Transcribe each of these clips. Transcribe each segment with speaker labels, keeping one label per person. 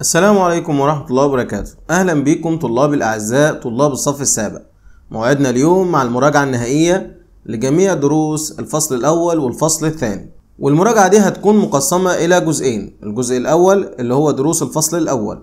Speaker 1: السلام عليكم ورحمة الله وبركاته. أهلا بكم طلاب الأعزاء طلاب الصف السابع. موعدنا اليوم مع المراجعة النهائية لجميع دروس الفصل الأول والفصل الثاني. والمراجعة دي هتكون مقسمة إلى جزئين. الجزء الأول اللي هو دروس الفصل الأول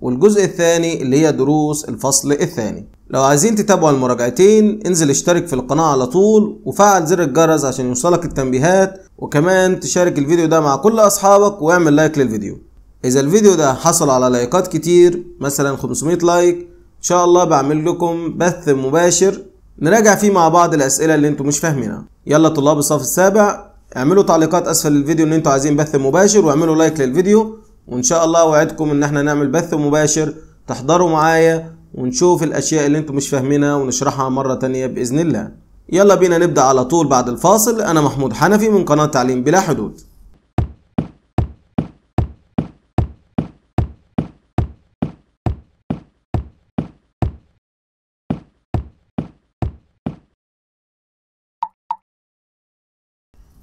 Speaker 1: والجزء الثاني اللي هي دروس الفصل الثاني. لو عايزين تتابعوا المراجعتين انزل اشترك في القناة على طول وفعل زر الجرس عشان يوصلك التنبيهات وكمان تشارك الفيديو ده مع كل أصحابك وأعمل لايك للفيديو. إذا الفيديو ده حصل على لايكات كتير مثلا 500 لايك إن شاء الله بعمل لكم بث مباشر. نراجع فيه مع بعض الأسئلة اللي أنتوا مش فاهمينها. يلا طلاب الصف السابع اعملوا تعليقات أسفل الفيديو إن أنتوا عايزين بث مباشر واعملوا لايك للفيديو. وإن شاء الله وعدكم إن إحنا نعمل بث مباشر. تحضروا معايا ونشوف الأشياء اللي أنتوا مش فاهمينها ونشرحها مرة تانية بإذن الله. يلا بينا نبدأ على طول بعد الفاصل. أنا محمود حنفي من قناة تعليم بلا حدود.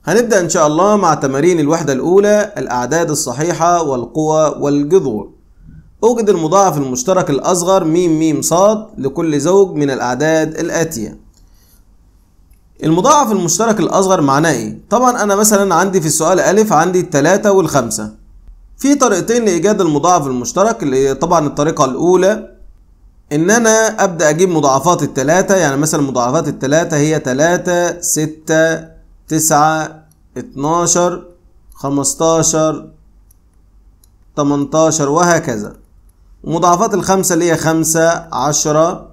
Speaker 1: هنبدأ إن شاء الله مع تمارين الوحدة الأولى الأعداد الصحيحة والقوى والجذور أوجد المضاعف المشترك الأصغر م م ص لكل زوج من الأعداد الآتية. المضاعف المشترك الأصغر معناه إيه؟ طبعا أنا مثلا عندي في السؤال ألف عندي التلاتة والخمسة. في طريقتين لإيجاد المضاعف المشترك اللي هي طبعا الطريقة الأولى إن أنا أبدأ أجيب مضاعفات التلاتة يعني مثلا مضاعفات التلاتة هي تلاتة ستة تسعة اتناشر خمستاشر تمنتاشر وهكذا. ومضاعفات الخمسة اللي هي خمسة عشرة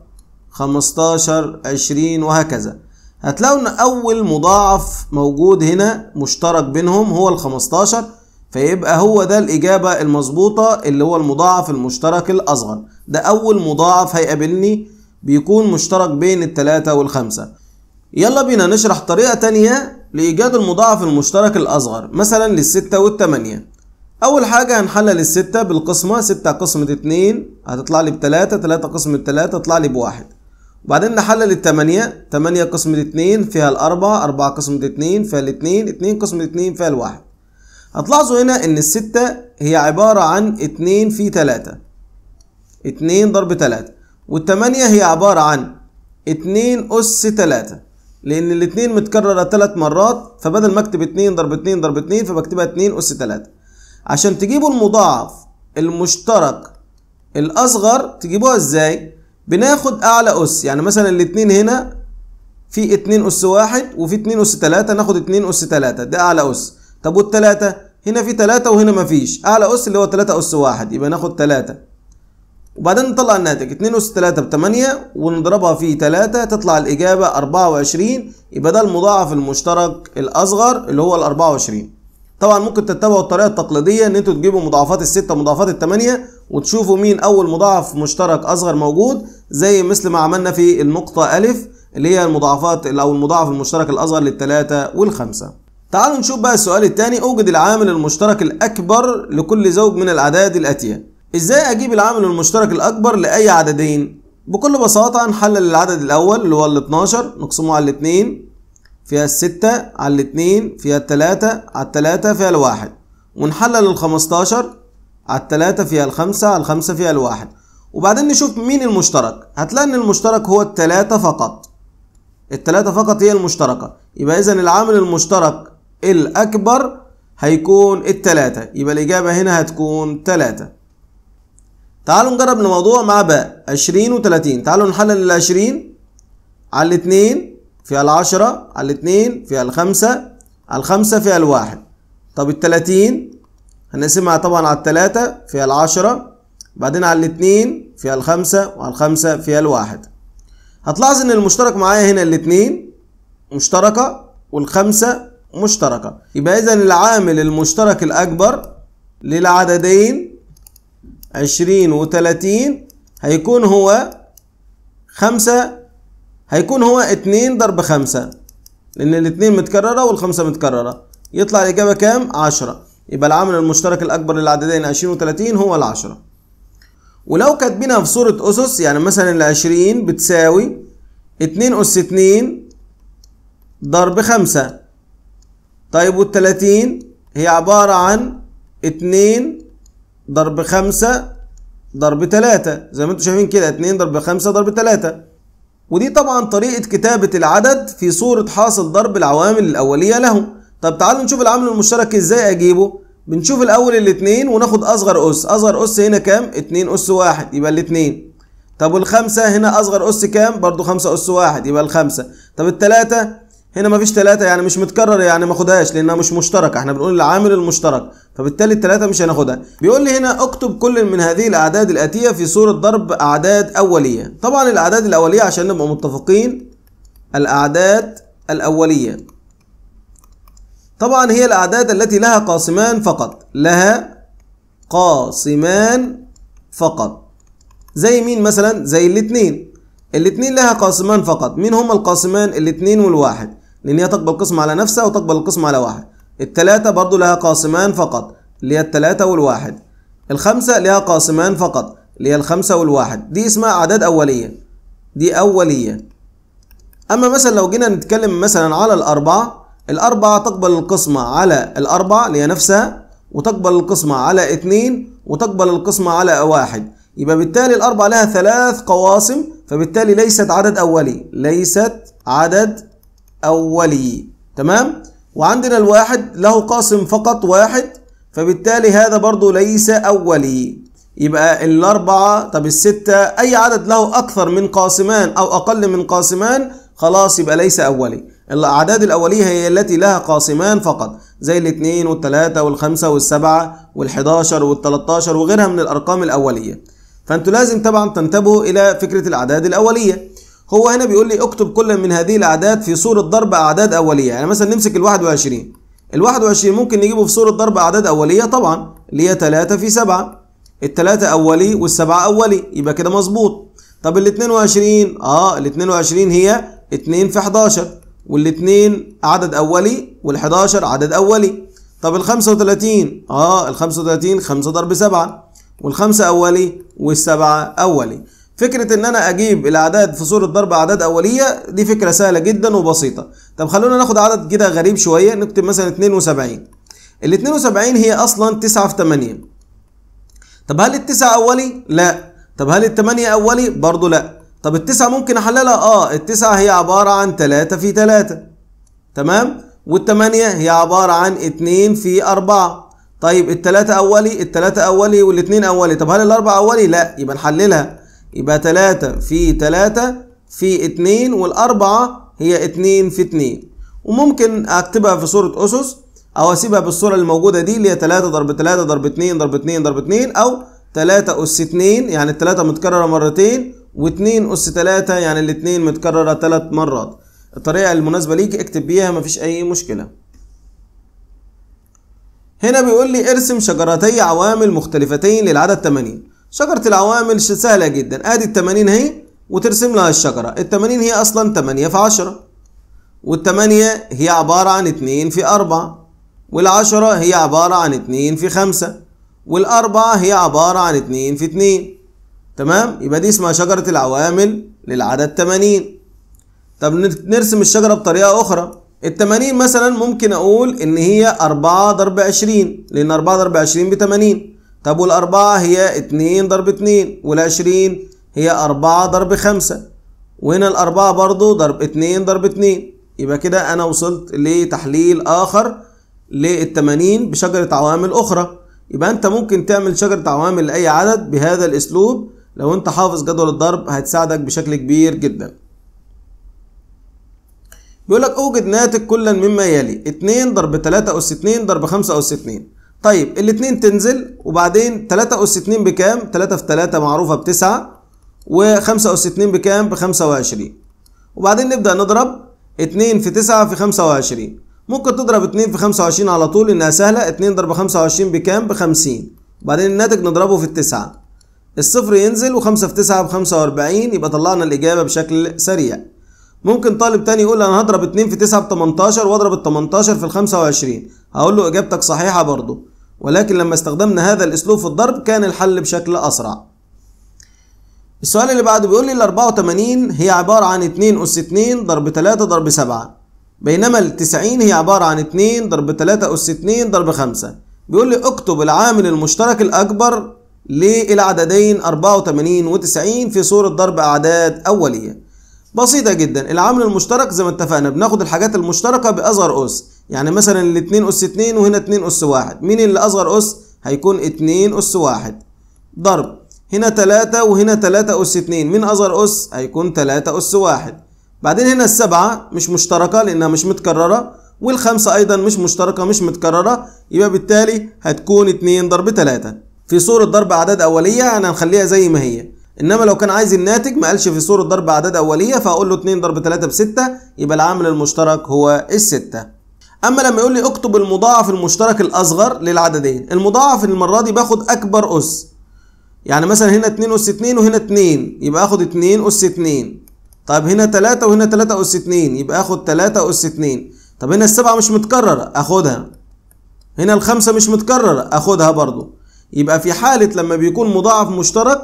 Speaker 1: خمستاشر عشرين وهكذا. هتلاقوا إن أول مضاعف موجود هنا مشترك بينهم هو الخمستاشر فيبقى هو ده الإجابة المظبوطة اللي هو المضاعف المشترك الأصغر. ده أول مضاعف هيقابلني بيكون مشترك بين التلاتة والخمسة. يلا بينا نشرح طريقة تانية لإيجاد المضاعف المشترك الأصغر مثلا للستة والتمانية. أول حاجة هنحلل الستة بالقسمة ستة قسمة اتنين هتطلع لي بتلاتة تلاتة قسمة تلاتة تطلع لي بواحد. وبعدين نحلل التمانية تمانية قسمة اتنين فيها الأربعة أربعة قسمة اتنين فيها الاتنين اتنين قسمة اتنين فيها الواحد. هتلاحظوا هنا إن الستة هي عبارة عن اتنين في تلاتة. اتنين ضرب تلاتة. والتمانية هي عبارة عن اتنين أس تلاتة. لأن الاتنين متكررة تلات مرات فبدل ما اكتب اتنين ضرب اتنين ضرب اتنين فبكتبها اتنين أس تلاتة. عشان تجيبوا المضاعف المشترك الأصغر تجيبوها إزاي؟ بناخد أعلى أس يعني مثلا الاتنين هنا في اتنين أس واحد وفي اتنين أس تلاتة ناخد اتنين أس تلاتة ده أعلى أس. طب والتلاتة؟ هنا في تلاتة وهنا مفيش أعلى أس اللي هو تلاتة أس واحد يبقى ناخد تلاتة. وبعدين نطلع الناتج 2 أس 3 ب 8 ونضربها في 3 تطلع الإجابة 24 يبقى ده المضاعف المشترك الأصغر اللي هو ال 24 طبعا ممكن تتبعوا الطريقة التقليدية إن أنتوا تجيبوا مضاعفات الستة ومضاعفات الثمانية وتشوفوا مين أول مضاعف مشترك أصغر موجود زي مثل ما عملنا في النقطة ألف اللي هي المضاعفات أو المضاعف المشترك الأصغر للثلاثة والخمسة. تعالوا نشوف بقى السؤال الثاني أوجد العامل المشترك الأكبر لكل زوج من الأعداد الآتية. إزاي أجيب العامل المشترك الأكبر لأي عددين؟ بكل بساطة هنحلل العدد الأول اللي هو ال 12 نقسمه على الاتنين فيها الستة على الاتنين فيها التلاتة على التلاتة فيها الواحد. ونحلل ال 15 على التلاتة فيها الخمسة على الخمسة فيها الواحد وبعدين نشوف مين المشترك. هتلاقي إن المشترك هو التلاتة فقط. التلاتة فقط هي المشتركة. يبقى اذا العامل المشترك الأكبر هيكون التلاتة. يبقى الإجابة هنا هتكون تلاتة. تعالوا نجرب الموضوع مع باء 20 و30 تعالوا نحلل ال 20 على الاثنين فيها العشرة. على الاثنين فيها الخمسة. على الخمسة فيها الواحد. طب ال 30 هنقسمها طبعا على التلاتة فيها العشرة. بعدين على الاثنين فيها الخمسة. وعلى الخمسة فيها الواحد. هتلاحظ إن المشترك معايا هنا الاثنين مشتركة والخمسة مشتركة. يبقى اذا العامل المشترك الأكبر للعددين عشرين وتلاتين هيكون هو خمسة هيكون هو اتنين ضرب خمسة لأن الاتنين متكررة والخمسة متكررة. يطلع الإجابة كام؟ عشرة. يبقى العامل المشترك الأكبر للعددين عشرين وتلاتين هو العشرة. ولو كاتبينها في صورة أسس يعني مثلا العشرين بتساوي اتنين أس اتنين ضرب خمسة. طيب والتلاتين؟ هي عبارة عن اتنين ضرب 5 ضرب 3 زي ما أنتم شايفين كده 2 ضرب 5 ضرب 3 ودي طبعا طريقة كتابة العدد في صورة حاصل ضرب العوامل الأولية له طب تعالوا نشوف العامل المشترك إزاي أجيبه. بنشوف الأول الاثنين وناخد أصغر أس. أصغر أس هنا كام؟ 2 أس واحد يبقى الاثنين طب والخمسة هنا أصغر أس كام؟ برضو 5 أس واحد يبقى الخمسة. طب الثلاثة هنا مفيش ثلاثة يعني مش متكرر يعني ما اخدهاش لأنها مش مشتركة. إحنا بنقول العامل المشترك. فبالتالي الثلاثة مش هناخدها. بيقول لي هنا اكتب كل من هذه الأعداد الآتية في صورة ضرب أعداد أولية. طبعا الأعداد الأولية عشان نبقى متفقين الأعداد الأولية. طبعا هي الأعداد التي لها قاسمان فقط. لها قاسمان فقط. زي مين مثلا؟ زي الاثنين. الاثنين لها قاسمان فقط. مين هما القاسمان؟ الاثنين والواحد. لأن هي تقبل قسم على نفسها وتقبل القسم على واحد. الثلاثة برضو لها قاسمان فقط اللي هي الثلاثة والواحد. الخمسة لها قاسمان فقط اللي هي الخمسة والواحد. دي اسمها أعداد أولية. دي أولية. أما مثلا لو جينا نتكلم مثلا على الأربعة الأربعة تقبل القسمة على الأربعة اللي هي نفسها وتقبل القسمة على اتنين وتقبل القسمة على واحد. يبقى بالتالي الأربعة لها ثلاث قواسم فبالتالي ليست عدد أولي ليست عدد أولي. تمام؟ وعندنا الواحد له قاسم فقط واحد فبالتالي هذا برضو ليس أولي. يبقى الأربعة طب الستة أي عدد له أكثر من قاسمان أو أقل من قاسمان خلاص يبقى ليس أولي. الأعداد الأولية هي التي لها قاسمان فقط زي الاثنين والثلاثة والخمسة والسبعة والحداشر والتلاتاشر وغيرها من الأرقام الأولية. فأنتوا لازم طبعا تنتبهوا إلى فكرة الأعداد الأولية. هو هنا بيقول لي اكتب كل من هذه الأعداد في صورة ضرب أعداد أولية. يعني مثلا نمسك ال 21 ال 21 ممكن نجيبه في صورة ضرب أعداد أولية طبعا. اللي هي 3 في 7 التلاتة أولي والسبعة أولي. يبقى كده مظبوط. طب ال 22 آه ال 22 هي 2 في 11 والاثنين عدد أولي وال11 عدد أولي. طب ال 35 آه ال 35 5 ضرب 7 والخمسة أولي والسبعة أولي. فكرة إن أنا أجيب الأعداد في صورة ضرب أعداد أولية دي فكرة سهلة جدا وبسيطة. طب خلونا ناخد عدد كده غريب شوية نكتب مثلا 72 ال 72 هي أصلا 9 في 8 طب هل التسعة أولي؟ لا. طب هل التمانية أولي؟ برضو لا. طب التسعة ممكن أحللها؟ آه التسعة هي عبارة عن تلاتة في تلاتة. تمام؟ والتمانية هي عبارة عن اتنين في أربعة. طيب التلاتة أولي؟ التلاتة أولي والاتنين أولي. طب هل الأربعة أولي؟ لا. يبقى نحللها. يبقى تلاتة في تلاتة في اتنين والأربعة هي اتنين في اتنين. وممكن أكتبها في صورة أسس أو أسيبها بالصورة الموجودة دي اللي هي تلاتة ضرب تلاتة ضرب اتنين ضرب اتنين ضرب اتنين أو تلاتة أس اتنين يعني التلاتة متكررة مرتين واتنين أس تلاتة يعني الاتنين متكررة تلات مرات. الطريقة المناسبة ليك اكتب بيها مفيش أي مشكلة. هنا بيقول لي ارسم شجرتي عوامل مختلفتين للعدد 80 شجرة العوامل سهلة جدا. آدي ال 80 اهي وترسم لها الشجرة. ال 80 هي أصلا 8 في 10 والتمانية هي عبارة عن 2 في 4 والعشرة هي عبارة عن 2 في 5 والأربعة هي عبارة عن 2 في 2 تمام؟ يبقى دي اسمها شجرة العوامل للعدد 80 طب نرسم الشجرة بطريقة أخرى. التمانين مثلا ممكن أقول إن هي أربعة ضرب عشرين لأن أربعة ضرب عشرين بتمانين. طب والأربعة هي اتنين ضرب اتنين والعشرين هي أربعة ضرب خمسة. وهنا الأربعة برضو ضرب اتنين ضرب اتنين. يبقى كده أنا وصلت لتحليل آخر للتمانين بشجرة عوامل أخرى. يبقى أنت ممكن تعمل شجرة عوامل لأي عدد بهذا الأسلوب. لو أنت حافظ جدول الضرب هتساعدك بشكل كبير جدا. بيقول لك أوجد ناتج كلا مما يلي 2 ضرب 3 اس 2 ضرب 5 اس 2 طيب الاثنين تنزل وبعدين 3 أس 2 بكام؟ 3 في 3 معروفة ب 9 و5 أس 2 بكام؟ ب 25 وبعدين نبدأ نضرب 2 في 9 في 25 ممكن تضرب 2 في 25 على طول إنها سهلة 2 ضرب 25 بكام؟ ب 50 وبعدين الناتج نضربه في التسعة. الصفر ينزل و5 في 9 ب 45 يبقى طلعنا الإجابة بشكل سريع. ممكن طالب تاني يقول أنا هضرب 2 في 9 ب 18 وأضرب ال 18 في ال 25 هقول له إجابتك صحيحة برضه ولكن لما استخدمنا هذا الأسلوب في الضرب كان الحل بشكل أسرع. السؤال اللي بعده بيقول لي ال 84 هي عبارة عن 2 أس 2 ضرب 3 ضرب 7 بينما ال 90 هي عبارة عن 2 ضرب 3 أس 2 ضرب 5 بيقول لي اكتب العامل المشترك الأكبر للعددين 84 و 90 في صورة ضرب أعداد أولية. بسيطة جدا. العامل المشترك زي ما اتفقنا بناخد الحاجات المشتركة بأصغر أس. يعني مثلا الاتنين أس 2 وهنا 2 أس 1 مين اللي أصغر أس؟ هيكون 2 أس 1 ضرب. هنا 3 وهنا 3 أس 2 مين أصغر أس؟ هيكون 3 أس 1 بعدين هنا السبعة مش مشتركة لأنها مش متكررة. والخمسة أيضا مش مشتركة مش متكررة. يبقى بالتالي هتكون 2 ضرب 3 في صورة ضرب أعداد أولية يعني هنخليها زي ما هي. إنما لو كان عايز الناتج ما قالش في صورة ضرب أعداد أولية فأقول له 2 ضرب 3 بستة يبقى العامل المشترك هو الستة. أما لما يقول لي اكتب المضاعف المشترك الأصغر للعددين المضاعف المرة دي باخد أكبر أس. يعني مثلا هنا 2 أس 2 وهنا 2 يبقى آخد 2 أس 2 طيب هنا 3 وهنا 3 أس 2 يبقى آخد 3 أس 2 طب هنا السبعة مش متكررة آخدها. هنا الخمسة مش متكررة آخدها برضو. يبقى في حالة لما بيكون مضاعف مشترك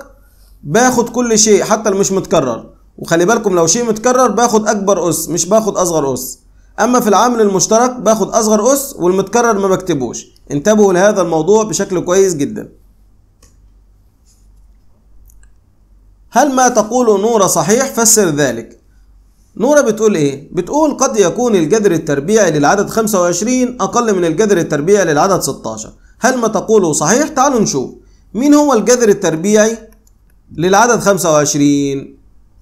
Speaker 1: باخد كل شيء حتى اللي مش متكرر. وخلي بالكم لو شيء متكرر باخد أكبر أس مش باخد أصغر أس. أما في العامل المشترك باخد أصغر أس والمتكرر ما بكتبوش. انتبهوا لهذا الموضوع بشكل كويس جدا. هل ما تقول نورة صحيح؟ فسر ذلك. نورة بتقول إيه؟ بتقول قد يكون الجذر التربيعي للعدد 25 أقل من الجذر التربيعي للعدد 16 هل ما تقوله صحيح؟ تعالوا نشوف. مين هو الجذر التربيعي؟ للعدد 25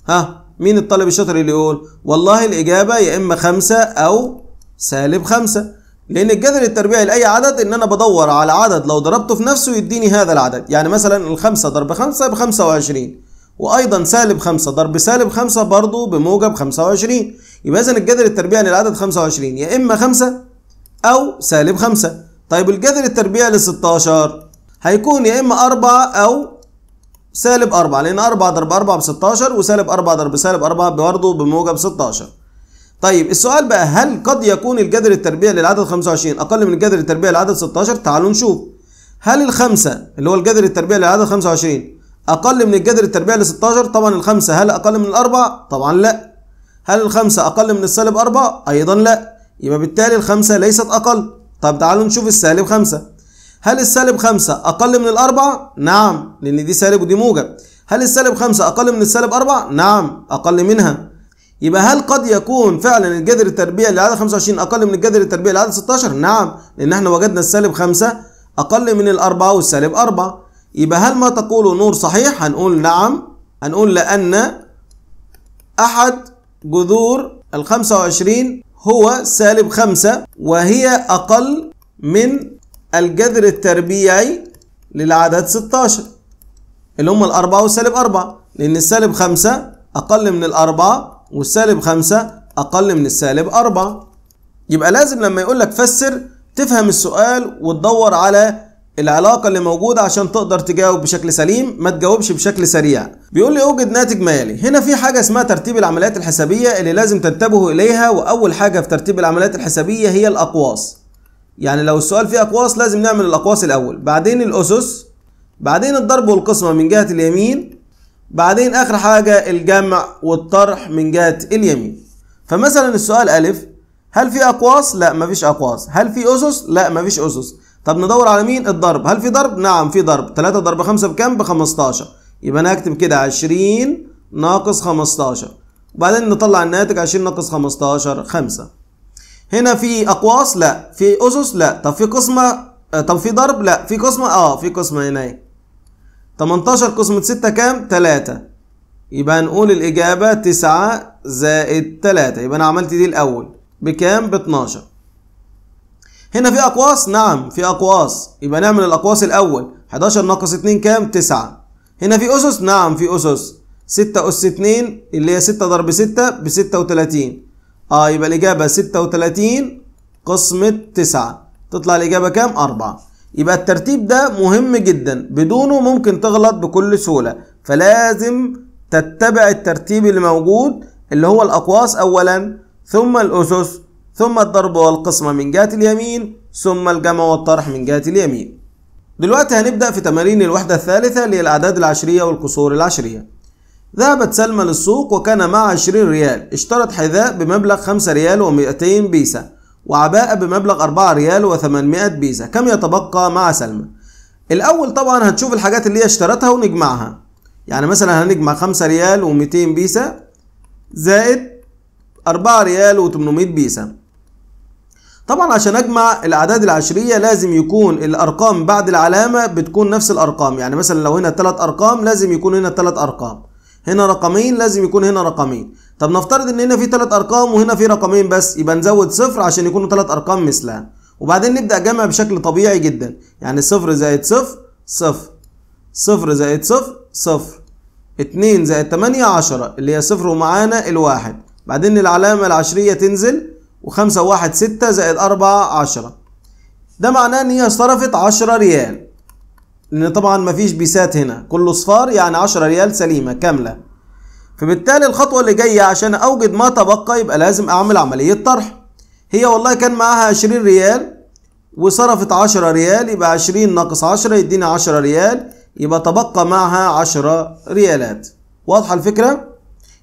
Speaker 1: ها مين الطالب الشاطر اللي يقول؟ والله الإجابة يا إما خمسة أو سالب خمسة. لأن الجذر التربيعي لأي عدد إن أنا بدور على عدد لو ضربته في نفسه يديني هذا العدد. يعني مثلا الخمسة ضرب خمسة بخمسة وعشرين. وأيضا سالب خمسة ضرب سالب خمسة برضه بموجب خمسة وعشرين. يبقى إذا الجذر التربيعي للعدد خمسة وعشرين. يا إما خمسة أو سالب خمسة. طيب الجذر التربيعي ل 16 هيكون يا إما أربعة أو سالب 4 لأن 4 ضرب 4 ب 16 وسالب 4 ضرب سالب 4 برضه بموجب 16 طيب السؤال بقى هل قد يكون الجذر التربيعي للعدد 25 أقل من الجذر التربيعي للعدد 16 تعالوا نشوف. هل الخمسة اللي هو الجذر التربيعي للعدد 25 أقل من الجذر التربيعي ل 16 طبعا الخمسة هل أقل من الأربعة؟ طبعا لا. هل الخمسة أقل من السالب 4 أيضا لا. يبقى بالتالي الخمسة ليست أقل. طب تعالوا نشوف السالب 5 هل السالب 5 أقل من الأربعة؟ نعم لأن دي سالب ودي موجب هل السالب 5 أقل من السالب 4؟ نعم أقل منها يبقى هل قد يكون فعلا الجذر التربيعي للعدد 25 أقل من الجذر التربيعي للعدد 16؟ نعم لأن إحنا وجدنا السالب 5 أقل من الأربعة والسالب 4 يبقى هل ما تقوله نور صحيح؟ هنقول نعم هنقول لأن أحد جذور ال 25 هو سالب 5 وهي أقل من الجذر التربيعي للعدد 16 اللي هم الأربعة والسالب أربعة لأن السالب خمسة أقل من الأربعة والسالب خمسة أقل من السالب أربعة. يبقى لازم لما يقول لك فسر تفهم السؤال وتدور على العلاقة اللي موجودة عشان تقدر تجاوب بشكل سليم ما تجاوبش بشكل سريع. بيقول لي أوجد ناتج ما يلي هنا في حاجة اسمها ترتيب العمليات الحسابية اللي لازم تنتبهوا إليها وأول حاجة في ترتيب العمليات الحسابية هي الأقواس. يعني لو السؤال فيه أقواس لازم نعمل الأقواس الأول بعدين الأسس بعدين الضرب والقسمة من جهة اليمين بعدين آخر حاجة الجمع والطرح من جهة اليمين فمثلا السؤال ألف هل في أقواس؟ لا مفيش أقواس هل في أسس؟ لا مفيش أسس طب ندور على مين؟ الضرب هل في ضرب؟ نعم في ضرب 3 ضرب 5 بكام؟ ب 15 يبقى أنا هكتب كده 20 ناقص 15 وبعدين نطلع الناتج 20 ناقص 15 5 هنا في أقواس لا. في أسس لا. طب في قسمة طب في ضرب لا. في قسمة آه في قسمة هنا أهي. 18 قسمة 6 كام؟ 3 يبقى نقول الإجابة 9 زائد 3 يبقى أنا عملت دي الأول. بكام؟ ب 12 هنا في أقواس؟ نعم في أقواس. يبقى نعمل الأقواس الأول. 11 ناقص 2 كام؟ 9 هنا في أسس؟ نعم في أسس. 6 أس 2 اللي هي 6 ضرب 6 ب 36 آه يبقى الإجابة 36 قسمة 9 تطلع الإجابة كام؟ 4 يبقى الترتيب ده مهم جدا. بدونه ممكن تغلط بكل سهولة. فلازم تتبع الترتيب اللي موجود اللي هو الأقواس أولا ثم الأسس ثم الضرب والقسمة من جهة اليمين ثم الجمع والطرح من جهة اليمين. دلوقتي هنبدأ في تمارين الوحدة الثالثة اللي هي الأعداد العشرية والكسور العشرية. ذهبت سلمى للسوق وكان معها 20 ريال. اشترت حذاء بمبلغ 5 ريال و200 بيسة وعباءة بمبلغ 4 ريال و800 بيسة. كم يتبقى مع سلمى؟ الأول طبعا هتشوف الحاجات اللي هي اشترتها ونجمعها. يعني مثلا هنجمع 5 ريال و200 بيسة زائد 4 ريال و800 بيسة. طبعا عشان أجمع الأعداد العشرية لازم يكون الأرقام بعد العلامة بتكون نفس الأرقام. يعني مثلا لو هنا ثلاث أرقام لازم يكون هنا ثلاث أرقام. هنا رقمين لازم يكون هنا رقمين. طب نفترض إن هنا في ثلاث أرقام وهنا في رقمين بس يبقى نزود صفر عشان يكونوا ثلاث أرقام مثلها. وبعدين نبدأ جمع بشكل طبيعي جدا. يعني صفر زائد صفر صفر. صفر زائد صفر صفر. اتنين زائد تمانية عشرة اللي هي صفر ومعانا الواحد. بعدين العلامة العشرية تنزل وخمسة وواحد ستة زائد أربعة عشرة. ده معناه إن هي صرفت عشرة ريال. لأن طبعا مفيش بيسات هنا. كله صفار يعني عشرة ريال سليمة كاملة. فبالتالي الخطوة اللي جاية عشان أوجد ما تبقى يبقى لازم أعمل عملية طرح. هي والله كان معاها عشرين ريال وصرفت عشرة ريال يبقى عشرين ناقص عشرة يديني عشرة ريال يبقى تبقى معها عشرة ريالات. واضحة الفكرة؟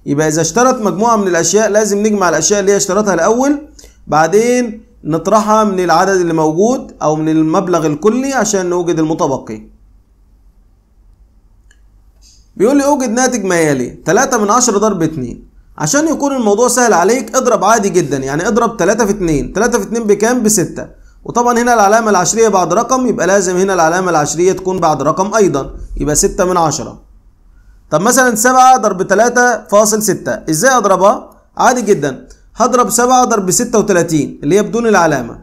Speaker 1: يبقى إذا اشترت مجموعة من الأشياء لازم نجمع الأشياء اللي هي اشترتها الأول بعدين نطرحها من العدد اللي موجود أو من المبلغ الكلي عشان نوجد المتبقي. بيقول لي أوجد ناتج ما يلي 3 من 10 ضرب 2 عشان يكون الموضوع سهل عليك اضرب عادي جدا يعني اضرب 3 في 2 3 في 2 بكام؟ ب 6 وطبعا هنا العلامة العشرية بعد رقم يبقى لازم هنا العلامة العشرية تكون بعد رقم أيضا يبقى 6 من 10 طب مثلا 7 ضرب 3.6 إزاي أضربها؟ عادي جدا. هضرب 7 ضرب 36 اللي هي بدون العلامة.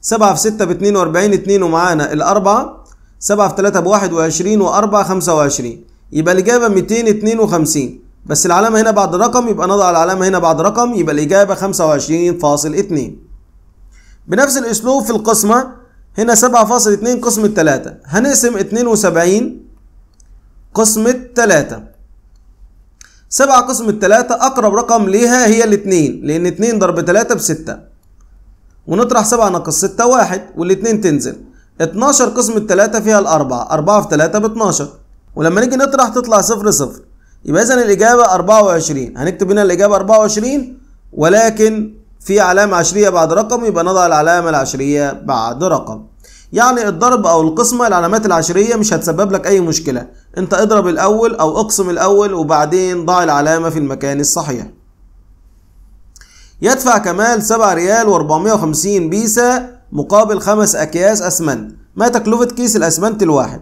Speaker 1: 7 في 6 ب 42 2 ومعانا الأربعة. 7 في 3 ب 21 و4 25 يبقى الإجابة 252 بس العلامة هنا بعد رقم يبقى نضع العلامة هنا بعد رقم يبقى الإجابة 25.2 بنفس الأسلوب في القسمة هنا 7.2 قسمة 3 هنقسم 72 قسمة 3 7 قسمة 3 أقرب رقم ليها هي الاتنين لأن 2 ضرب 3 بستة. ونطرح 7 ناقص 6 واحد والاتنين تنزل. 12 قسمة 3 فيها الأربعة 4 في 3 ب 12 ولما نيجي نطرح تطلع صفر صفر. يبقى إذا الإجابة 24 هنكتب هنا الإجابة 24 ولكن في علامة عشرية بعد رقم يبقى نضع العلامة العشرية بعد رقم. يعني الضرب أو القسمة العلامات العشرية مش هتسبب لك أي مشكلة. أنت اضرب الأول أو اقسم الأول وبعدين ضع العلامة في المكان الصحيح. يدفع كمال 7 ريال و450 بيسة مقابل خمس أكياس أسمنت. ما تكلفة كيس الأسمنت الواحد؟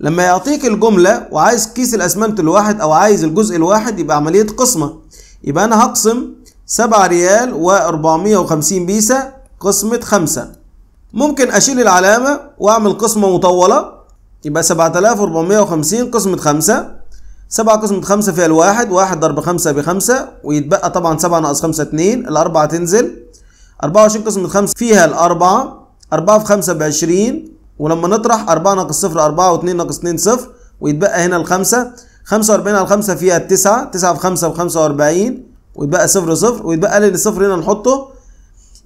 Speaker 1: لما يعطيك الجملة وعايز كيس الأسمنت الواحد أو عايز الجزء الواحد يبقى عملية قسمة. يبقى أنا هقسم 7 ريال و450 بيسة قسمة 5 ممكن أشيل العلامة وأعمل قسمة مطولة يبقى 7450 قسمة 5 7 قسمة 5 فيها الواحد واحد ضرب 5 بخمسة ويتبقى طبعا 7 ناقص 5 2 الأربعة تنزل. 24 قسمة 5 فيها الأربعة 4 في 5 ب 20 ولما نطرح 4 ناقص 0 4 و2 ناقص 2 0 ويتبقى هنا الخمسة. 45 على 5 فيها التسعة 9 في 5 ب 45 ويتبقى 0 0 ويتبقى لي الصفر هنا نحطه.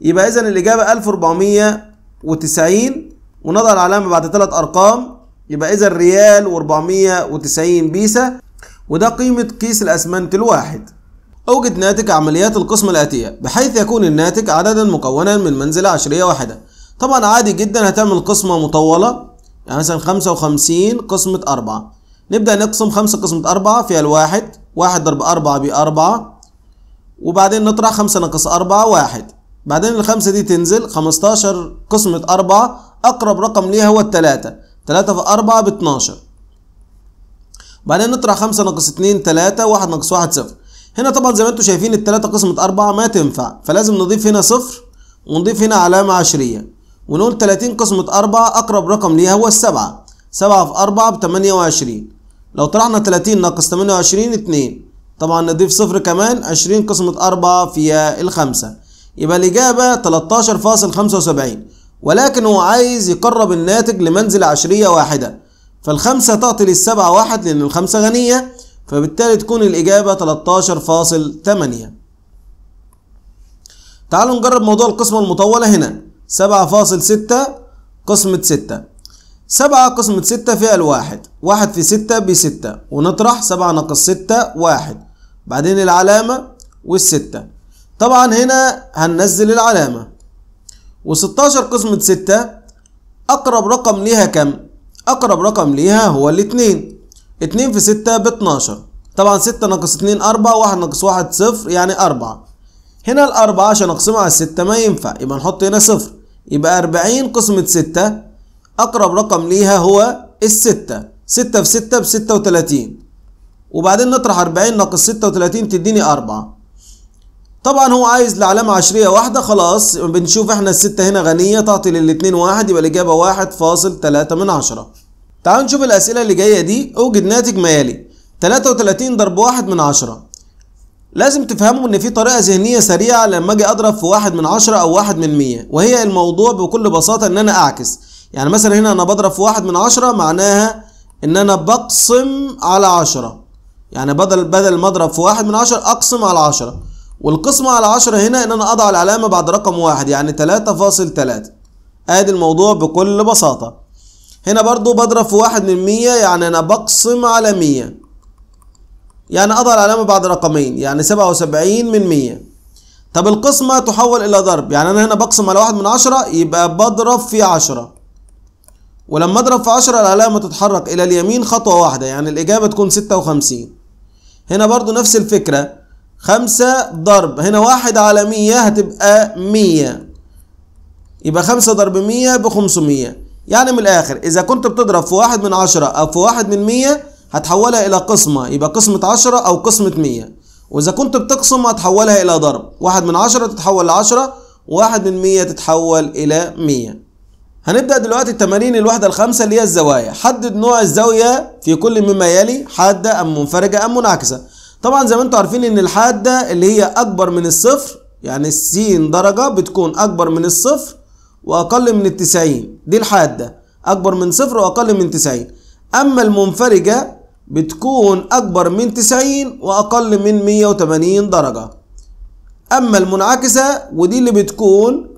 Speaker 1: يبقى إذا الإجابة 1400 وتسعين ونضع العلامة بعد ثلاث أرقام. يبقى إذا ريال وأربعمية وتسعين بيسة وده قيمة كيس الأسمنت الواحد. أوجد ناتج عمليات القسمة الآتية بحيث يكون الناتج عددا مكونا من منزلة عشرية واحدة. طبعا عادي جدا هتعمل قسمة مطولة يعني مثلا خمسة وخمسين قسمة أربعة. نبدأ نقسم خمسة قسمة أربعة فيها الواحد واحد ضرب أربعة بأربعة وبعدين نطرح خمسة ناقص أربعة واحد. بعدين الخمسة دي تنزل 15 قسمة أربعة أقرب رقم ليها هو التلاتة. تلاتة في أربعة باتناشر. بعدين نطرح خمسة ناقص اتنين تلاتة واحد ناقص واحد صفر. هنا طبعا زي ما أنتم شايفين التلاتة قسمة أربعة ما تنفع فلازم نضيف هنا صفر ونضيف هنا علامة عشرية. ونقول تلاتين قسمة أربعة أقرب رقم ليها هو السبعة. سبعة في أربعة بتمانية وعشرين. لو طرحنا تلاتين ناقص تمانية وعشرين اتنين. طبعا نضيف صفر كمان عشرين قسمة أربعة فيها الخمسة. يبقى الإجابة 13.75 ولكن هو عايز يقرب الناتج لمنزل عشرية واحدة. فالخمسة تعطي للسبعة واحد لأن الخمسة غنية. فبالتالي تكون الإجابة 13.8 تعالوا نجرب موضوع القسمة المطولة هنا. 7.6 قسمة 6 سبعة قسمة ستة فيها الواحد واحد في ستة بستة. ونطرح سبعة ناقص ستة واحد. بعدين العلامة والستة. طبعا هنا هننزل العلامة. و16 قسمة 6 أقرب رقم ليها كم؟ أقرب رقم ليها هو الاتنين اتنين في 6 ب 12 طبعا 6 ناقص 2 4 1 ناقص 1 صفر يعني 4 هنا الأربعة عشان أقسمها على الستة ما ينفع. يبقى نحط هنا صفر. يبقى 40 قسمة 6 أقرب رقم ليها هو الستة. 6 في 6 ب 36 وبعدين نطرح 40 ناقص 36 تديني 4 طبعا هو عايز لعلامة عشرية واحدة خلاص بنشوف إحنا الستة هنا غنية تعطي للاتنين واحد يبقى الإجابة واحد فاصل تلاتة من عشرة. تعالوا نشوف الأسئلة اللي جاية دي أوجد ناتج ما يلي 33 ضرب واحد من عشرة. لازم تفهموا إن في طريقة ذهنية سريعة لما أجي أضرب في واحد من عشرة أو واحد من مية وهي الموضوع بكل بساطة إن أنا أعكس. يعني مثلا هنا أنا بضرب في واحد من عشرة معناها إن أنا بقسم على عشرة. يعني بدل بدل ما أضرب في واحد من عشرة أقسم على عشرة. والقسمة على عشرة هنا إن أنا أضع العلامة بعد رقم واحد يعني تلاتة فاصل تلاتة. آدي الموضوع بكل بساطة. هنا برضو بضرب في واحد من مية يعني أنا بقسم على مية. يعني أضع العلامة بعد رقمين يعني سبعة وسبعين من مية. طب القسمة تحول إلى ضرب يعني أنا هنا بقسم على واحد من عشرة يبقى بضرب في عشرة. ولما أضرب في عشرة العلامة تتحرك إلى اليمين خطوة واحدة يعني الإجابة تكون ستة وخمسين. هنا برضو نفس الفكرة خمسة ضرب هنا واحد على مية هتبقى مية. يبقى خمسة ضرب مية بخمسمية. يعني من الآخر إذا كنت بتضرب في واحد من عشرة أو في واحد من مية هتحولها إلى قسمة يبقى قسمة عشرة أو قسمة مية. وإذا كنت بتقسم هتحولها إلى ضرب. واحد من عشرة تتحول لعشرة وواحد من مية تتحول إلى مية. هنبدأ دلوقتي التمارين الوحدة الخامسة اللي هي الزوايا. حدد نوع الزاوية في كل مما يلي حادة أم منفرجة أم منعكسة. طبعا زي ما أنتم عارفين إن الحادة اللي هي أكبر من الصفر يعني السين درجة بتكون أكبر من الصفر وأقل من التسعين. دي الحادة. أكبر من صفر وأقل من تسعين. أما المنفرجة بتكون أكبر من 90 وأقل من 180 درجة. أما المنعكسة ودي اللي بتكون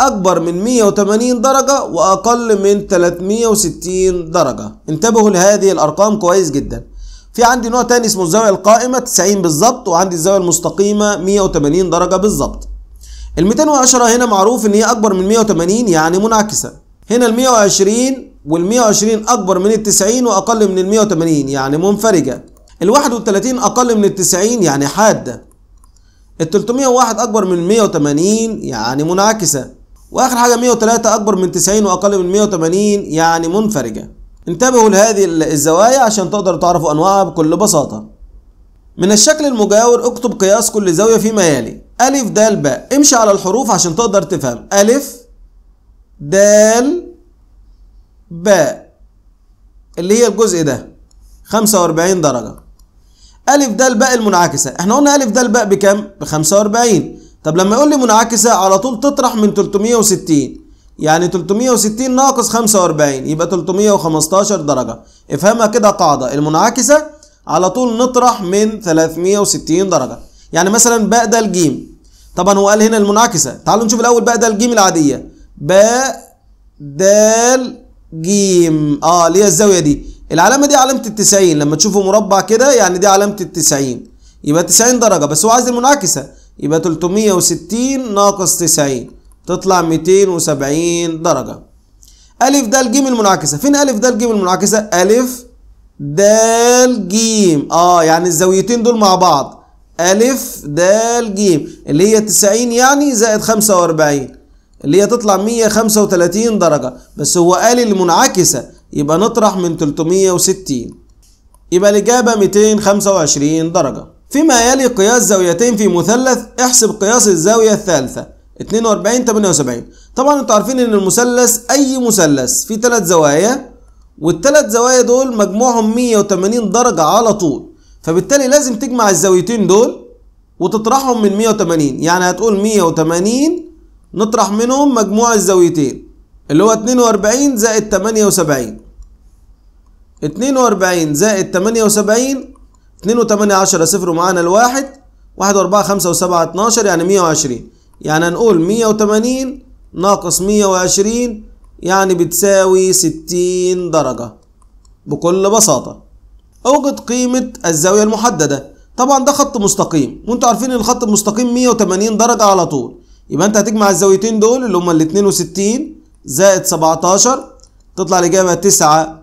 Speaker 1: أكبر من 180 درجة وأقل من 360 درجة. انتبهوا لهذه الأرقام كويس جدا. في عندي نوع تاني اسمه الزاوية القائمة 90 بالظبط وعندي الزاوية المستقيمة 180 درجة بالظبط ال 210 هنا معروف إن هي أكبر من 180 يعني منعكسة. هنا ال 120 وال 120 أكبر من ال 90 وأقل من ال 180 يعني منفرجة. ال 31 أقل من ال 90 يعني حادة. ال 301 أكبر من 180 يعني منعكسة. وآخر حاجة 103 أكبر من 90 وأقل من 180 يعني منفرجة. انتبهوا لهذه الزوايا عشان تقدروا تعرفوا أنواعها بكل بساطة. من الشكل المجاور اكتب قياس كل زاوية فيما يلي ألف دال باء. امشي على الحروف عشان تقدر تفهم. ألف دال باء اللي هي الجزء ده 45 درجة. ألف دال باء المنعكسة. إحنا قلنا ألف دال باء بكام؟ ب 45 طب لما يقول لي منعكسة على طول تطرح من 360 يعني 360 ناقص 45 يبقى 315 درجة. افهمها كده قاعدة. المنعكسة على طول نطرح من 360 درجة. يعني مثلا باء دال جيم. طبعا هو قال هنا المنعكسة. تعالوا نشوف الأول باء دال جيم العادية. باء دال جيم. آه اللي هي الزاوية دي. العلامة دي علامة التسعين. لما تشوفوا مربع كده يعني دي علامة التسعين. يبقى 90 درجة. بس هو عايز المنعكسة. يبقى 360 ناقص 90 تطلع 270 درجة. ألف دال جيم المنعكسة. فين ألف دال جيم المنعكسة؟ ألف دال جيم آه يعني الزاويتين دول مع بعض. ألف دال جيم اللي هي 90 يعني زائد 45 اللي هي تطلع 135 درجة. بس هو قال المنعكسة. يبقى نطرح من 360 يبقى الإجابة 225 درجة. فيما يلي قياس زاويتين في مثلث احسب قياس الزاوية الثالثة. 42 78 طبعا أنتوا عارفين إن المثلث أي مثلث فيه ثلاث زوايا والثلاث زوايا دول مجموعهم 180 درجة على طول. فبالتالي لازم تجمع الزاويتين دول وتطرحهم من 180 يعني هتقول 180 نطرح منهم مجموع الزاويتين اللي هو 42 زائد 78 42 زائد 78 2 و8 10 صفر ومعانا الواحد 1 و4 5 و7 12 يعني 120 يعني هنقول 180 ناقص 120 يعني بتساوي 60 درجة. بكل بساطة. أوجد قيمة الزاوية المحددة. طبعا ده خط مستقيم. وأنتوا عارفين الخط المستقيم 180 درجة على طول. يبقى انت هتجمع الزاويتين دول اللي هما ال 62 زائد 17 تطلع الإجابة 9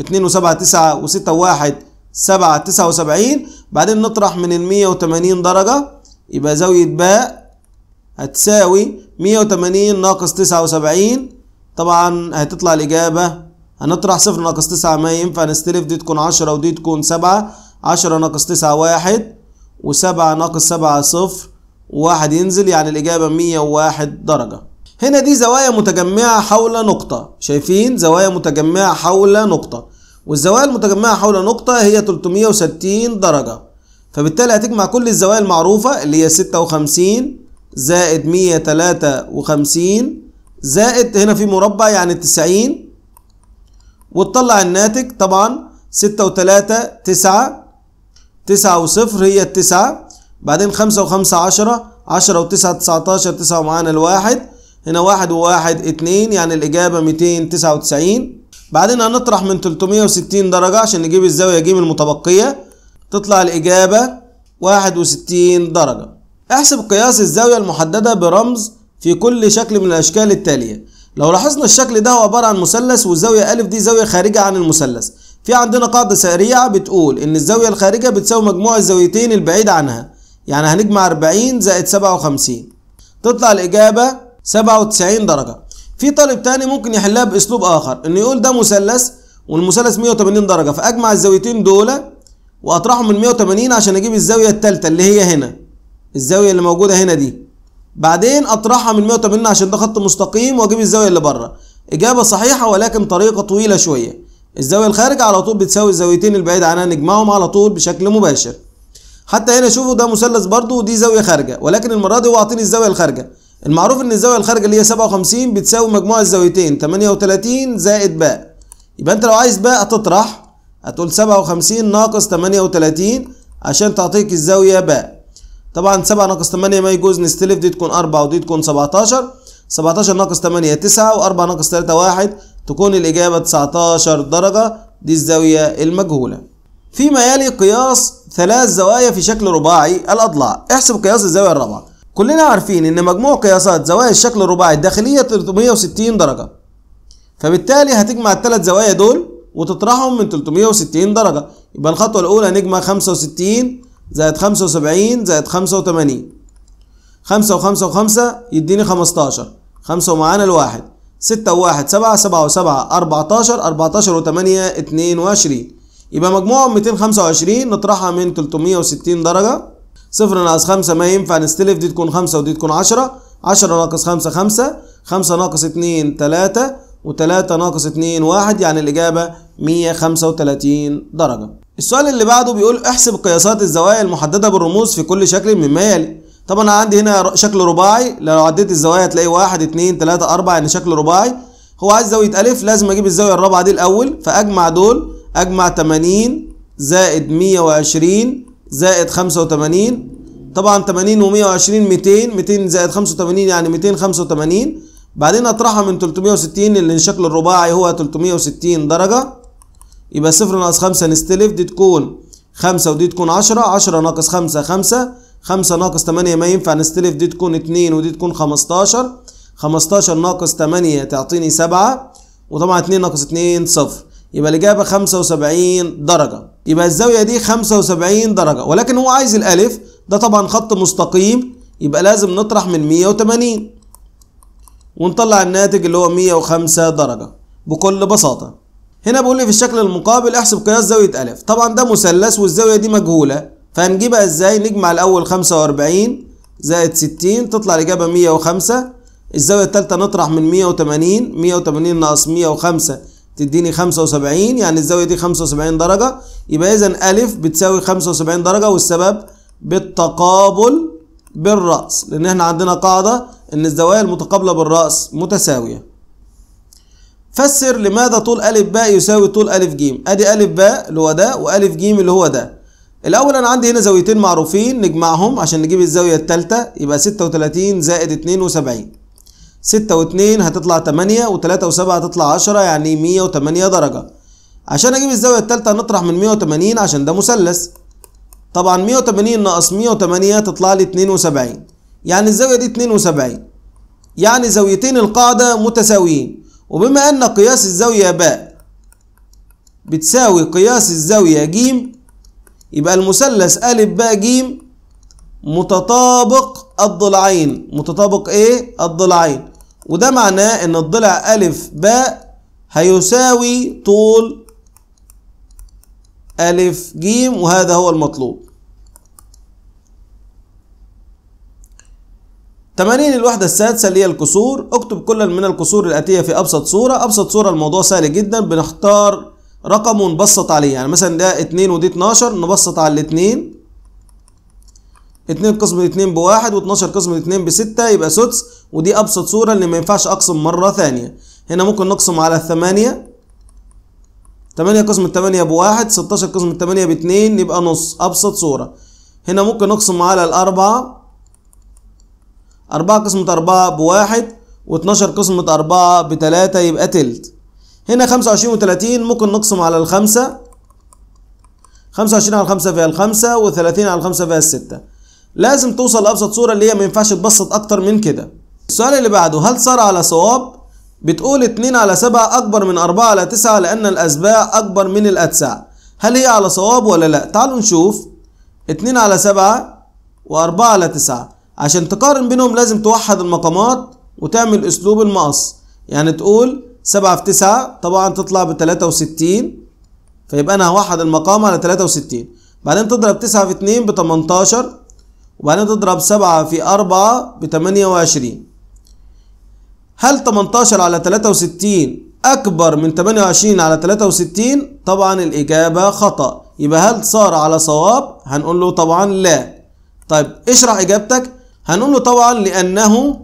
Speaker 1: 2 و7 9 و6 و1 7 79 بعدين نطرح من ال 180 درجة يبقى زاوية باء هتساوي 180 ناقص 79 طبعا هتطلع الإجابة هنطرح صفر ناقص 9 ما ينفع نستلف دي تكون 10 ودي تكون 7 10 ناقص 9 1 و7 ناقص 7 صفر. وواحد ينزل يعني الإجابة 101 درجة. هنا دي زوايا متجمعة حول نقطة. شايفين؟ زوايا متجمعة حول نقطة. والزوايا المتجمعة حول نقطة هي 360 درجة. فبالتالي هتجمع كل الزوايا المعروفة اللي هي 56 زائد 153 زائد هنا في مربع يعني 90 وتطلع الناتج طبعا 6 و3 9 9 وصفر هي التسعة بعدين 5 و5 10 10 و9 19 9 ومعانا الواحد. هنا واحد وواحد اتنين يعني الإجابة 299 بعدين هنطرح من 360 درجة عشان نجيب الزاوية ج المتبقية. تطلع الإجابة 61 درجة. احسب قياس الزاوية المحددة برمز في كل شكل من الأشكال التالية. لو لاحظنا الشكل ده هو عبارة عن مثلث والزاوية أ دي زاوية خارجة عن المثلث. في عندنا قاعدة سريعة بتقول إن الزاوية الخارجة بتساوي مجموع الزاويتين البعيد عنها. يعني هنجمع 40 زائد 57 تطلع الإجابة 97 درجة. في طالب تاني ممكن يحلها بأسلوب آخر إنه يقول ده مثلث والمثلث 180 درجة فأجمع الزاويتين دول وأطرحهم من 180 عشان أجيب الزاوية التالتة اللي هي هنا الزاوية اللي موجودة هنا دي. بعدين أطرحها من 180 عشان ده خط مستقيم وأجيب الزاوية اللي بره. إجابة صحيحة ولكن طريقة طويلة شوية. الزاوية الخارجة على طول بتساوي الزاويتين البعيد عنها نجمعهم على طول بشكل مباشر. حتى هنا شوفوا ده مثلث برضو ودي زاوية خارجة. ولكن المرة دي هو عاطيني الزاوية الخارجة. المعروف إن الزاوية الخارجة اللي هي 57 بتساوي مجموع الزاويتين 38 زائد باء. يبقى أنت لو عايز باء هتطرح هتقول 57 ناقص 38 عشان تعطيك الزاوية باء. طبعا 7 ناقص 8 ما يجوز نستلف دي تكون 4 ودي تكون 17 17 ناقص 8 9 و4 ناقص 3 1 تكون الإجابة 19 درجة. دي الزاوية المجهولة. فيما يلي قياس ثلاث زوايا في شكل رباعي الأضلاع. احسب قياس الزاوية الرابعة. كلنا عارفين إن مجموع قياسات زوايا الشكل الرباعي الداخلية 360 درجة. فبالتالي هتجمع الثلاث زوايا دول وتطرحهم من 360 درجة. يبقى الخطوة الأولى نجمع 65 زائد 75 زائد 85 5 و5 و5 يديني 15 5 ومعانا الواحد. 6 و1 7 7 و7 14 14 و8 22 يبقى مجموعهم 225 نطرحها من 360 درجة. صفر ناقص 5 ما ينفع نستلف دي تكون 5 ودي تكون 10 10 ناقص 5 5 5 ناقص 2 3 و3 ناقص 2 1 يعني الإجابة 135 درجة. السؤال اللي بعده بيقول احسب قياسات الزوايا المحددة بالرموز في كل شكل مما يلي طبعا عندي هنا شكل رباعي. لو عديت الزوايا تلاقي 1 2 3 4 يعني شكل رباعي. هو عايز زاوية ألف لازم أجيب الزاوية الرابعة دي الأول. فأجمع دول أجمع 80 زائد 120 زائد 85 طبعا 80 و120 200 200 زائد 85 يعني 285 بعدين أطرحها من 360 اللي الشكل الرباعي هو 360 درجة. يبقى صفر ناقص 5 نستلف دي تكون 5 ودي تكون 10 10 ناقص 5 5 5 ناقص 8 ما ينفع نستلف دي تكون 2 ودي تكون 15 15 ناقص 8 تعطيني 7 وطبعا 2 ناقص 2 صفر. يبقى الإجابة 75 درجة. يبقى الزاوية دي 75 درجة. ولكن هو عايز الألف. ده طبعا خط مستقيم. يبقى لازم نطرح من 180 ونطلع الناتج اللي هو 105 درجة. بكل بساطة. هنا بيقول لي في الشكل المقابل احسب قياس زاوية ألف. طبعا ده مثلث والزاوية دي مجهولة. فهنجيبها إزاي؟ نجمع الأول 45 زائد 60 تطلع الإجابة 105 الزاوية التالتة نطرح من 180 180 ناقص 105 تديني 75 يعني الزاوية دي 75 درجة يبقى إذا ألف بتساوي 75 درجة والسبب بالتقابل بالرأس لأن إحنا عندنا قاعدة إن الزوايا المتقابلة بالرأس متساوية. فسر لماذا طول ألف باء يساوي طول ألف جيم. أدي ألف باء اللي هو ده وألف جيم اللي هو ده. الأول أنا عندي هنا زاويتين معروفين نجمعهم عشان نجيب الزاوية التالتة يبقى 36 زائد 72 ستة واتنين هتطلع تمانية وتلاتة وسبعة هتطلع عشرة يعني مية وتمانية درجة. عشان أجيب الزاوية التالتة هنطرح من مية وتمانين عشان ده مثلث. طبعا مية وتمانين ناقص مية وتمانية تطلع لي اتنين وسبعين. يعني الزاوية دي 72 يعني زاويتين القاعدة متساويين. وبما أن قياس الزاوية باء بتساوي قياس الزاوية ج يبقى المثلث أ باء ج متطابق الضلعين. متطابق إيه؟ الضلعين. وده معناه إن الضلع أ باء هيساوي طول أ ج وهذا هو المطلوب. تمارين الوحدة السادسة اللي هي الكسور. اكتب كل من الكسور الآتية في أبسط صورة. أبسط صورة الموضوع سهل جدا. بنختار رقم ونبسط عليه. يعني مثلا ده 2 ودي 12 نبسط على الاتنين. 2 قسم 2 بواحد و12 قسم 2 بستة يبقى سدس. ودي أبسط صورة اللي ما ينفعش أقسم مرة ثانية. هنا ممكن نقسم على الثمانية. 8 قسم 8 بواحد 16 قسم 8 باتنين يبقى نص. أبسط صورة. هنا ممكن نقسم على الأربعة. أربعة قسمة أربعة بواحد واتناشر قسمة أربعة بتلاتة يبقى تلت. هنا خمسة وعشرين وتلاتين ممكن نقسم على الخمسة. خمسة وعشرين على الخمسة فيها الخمسة وثلاثين على الخمسة فيها الستة. لازم توصل لأبسط صورة اللي هي ما ينفعش تبسط أكتر من كده. السؤال اللي بعده هل صار على صواب؟ بتقول اتنين على سبعة أكبر من أربعة على تسعة لأن الأسباع أكبر من الأتساع هل هي على صواب ولا لأ؟ تعالوا نشوف. اتنين على سبعة وأربعة على تسعة. عشان تقارن بينهم لازم توحد المقامات وتعمل أسلوب المقص يعني تقول سبعة في تسعة طبعا تطلع بتلاتة وستين فيبقى أنا هوحد المقام على تلاتة وستين. بعدين تضرب تسعة في اتنين بتمنتاشر وبعدين تضرب سبعة في أربعة بتمانية وعشرين. هل تمنتاشر على تلاتة وستين أكبر من تمانية وعشرين على تلاتة وستين؟ طبعا الإجابة خطأ. يبقى هل صار على صواب؟ هنقول له طبعا لا. طيب اشرح إجابتك. هنقول له طبعا لأنه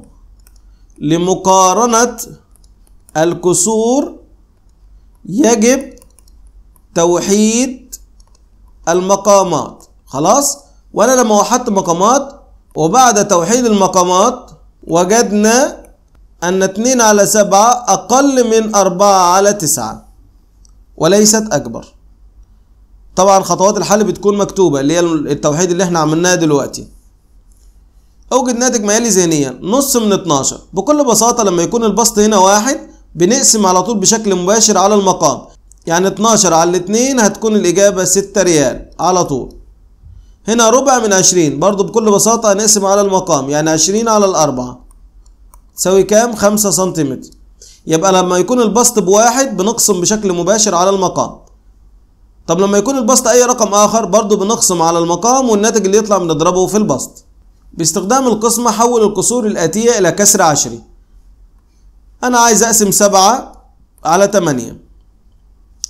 Speaker 1: لمقارنة الكسور يجب توحيد المقامات. خلاص؟ وأنا لما وحدت مقامات وبعد توحيد المقامات وجدنا أن 2 على 7 أقل من 4 على 9 وليست أكبر. طبعا خطوات الحل بتكون مكتوبة اللي هي التوحيد اللي إحنا عملناه دلوقتي. أوجد ناتج ما يلي ذهنيا نص من 12 بكل بساطة لما يكون البسط هنا واحد بنقسم على طول بشكل مباشر على المقام. يعني 12 على الاتنين هتكون الإجابة 6 ريال على طول. هنا ربع من 20 برضو بكل بساطة هنقسم على المقام. يعني 20 على الأربعة. تساوي كام؟ 5 سنتيمتر. يبقى لما يكون البسط بواحد بنقسم بشكل مباشر على المقام. طب لما يكون البسط أي رقم آخر برضو بنقسم على المقام والناتج اللي يطلع بنضربه في البسط. باستخدام القسمة حول الكسور الآتية إلى كسر عشري أنا عايز أقسم سبعة على تمانية.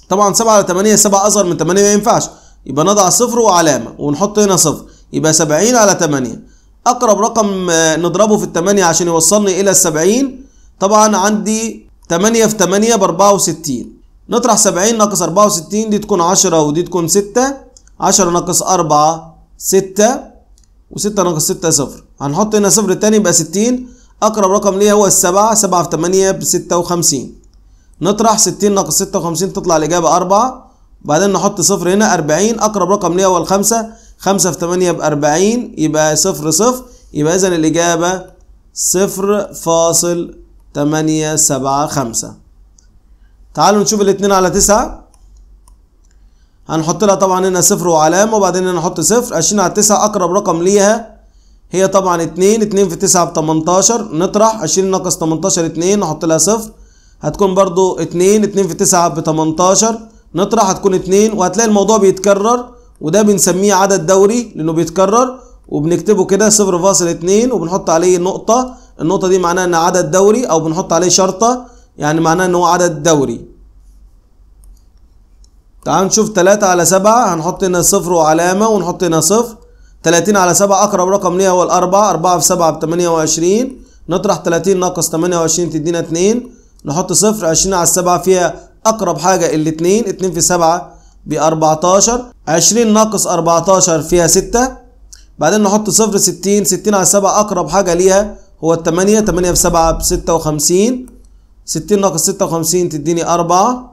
Speaker 1: طبعا سبعة على تمانية سبعة أصغر من تمانية ما ينفعش. يبقى نضع صفر وعلامة ونحط هنا صفر يبقى سبعين على تمانية. أقرب رقم نضربه في التمانية عشان يوصلني إلى السبعين. طبعا عندي تمانية في تمانية بأربعة وستين. نطرح سبعين ناقص أربعة وستين دي تكون عشرة ودي تكون ستة. عشرة ناقص أربعة ستة وستة ناقص ستة صفر. هنحط هنا صفر التاني يبقى ستين. أقرب رقم ليا هو السبعة سبعة في تمانية بستة وخمسين. نطرح ستين ناقص ستة وخمسين تطلع الإجابة أربعة. وبعدين نحط صفر هنا 40 أقرب رقم ليه هو الخمسة. 5 في 8 ب 40 يبقى صفر صفر. يبقى اذا الإجابة 0.875 تعالوا نشوف الاثنين على 9 هنحط لها طبعا هنا صفر وعلامة وبعدين نحط صفر. 20 على 9 أقرب رقم ليها هي طبعا 2 2 في 9 ب 18 نطرح. 20 ناقص 18 2 نحط لها صفر. هتكون برضو 2 2 في 9 ب 18 نطرح هتكون اتنين وهتلاقي الموضوع بيتكرر وده بنسميه عدد دوري لأنه بيتكرر وبنكتبه كده صفر فاصل اتنين وبنحط عليه نقطة. النقطة دي معناها إن عدد دوري أو بنحط عليه شرطة يعني معناها إن هو عدد دوري. تعال نشوف تلاتة على سبعة هنحط هنا صفر وعلامة ونحط هنا صفر. تلاتين على سبعة أقرب رقم ليها هو الأربعة أربعة في سبعة بتمانية وعشرين. نطرح تلاتين ناقص تمانية وعشرين تدينا اتنين. نحط صفر عشرين على السبعة فيها أقرب حاجة الاتنين اتنين في سبعة بأربعتاشر عشرين ناقص أربعتاشر فيها ستة. بعدين نحط صفر ستين ستين على السبعة أقرب حاجة ليها هو التمانية تمانية في سبعة بستة وخمسين. ستين ناقص ستة وخمسين تديني أربعة.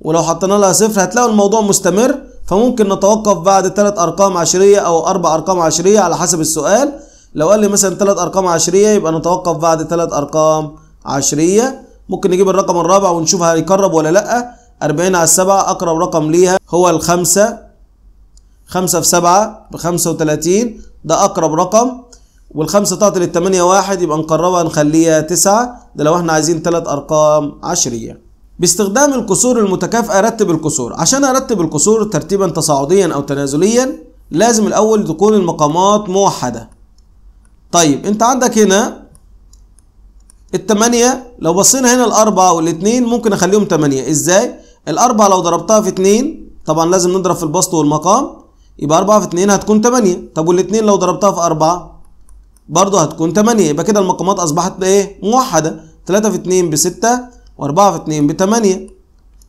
Speaker 1: ولو حطينا لها صفر هتلاقوا الموضوع مستمر. فممكن نتوقف بعد ثلاث أرقام عشرية أو أربع أرقام عشرية على حسب السؤال. لو قال لي مثلا ثلاث أرقام عشرية يبقى نتوقف بعد ثلاث أرقام عشرية. ممكن نجيب الرقم الرابع ونشوف هيقرب ولا لأ. 40 على السبعة أقرب رقم ليها هو الخمسة خمسة في سبعة بخمسة وتلاتين. ده أقرب رقم. والخمسة تعطي للتمانية واحد يبقى نقربها نخليها تسعة. ده لو إحنا عايزين ثلاث أرقام عشرية. باستخدام الكسور المتكافئة رتب الكسور عشان أرتب الكسور ترتيبا تصاعديا أو تنازليا لازم الأول تكون المقامات موحدة. طيب أنت عندك هنا التمانية لو بصينا هنا الأربعة والاتنين ممكن أخليهم تمانية. إزاي؟ الأربعة لو ضربتها في اتنين طبعا لازم نضرب في البسط والمقام يبقى أربعة في اتنين هتكون تمانية. طب والاتنين لو ضربتها في أربعة؟ برضه هتكون تمانية. يبقى كده المقامات أصبحت بإيه؟ موحدة. تلاتة في اتنين بستة وأربعة في اتنين بتمانية.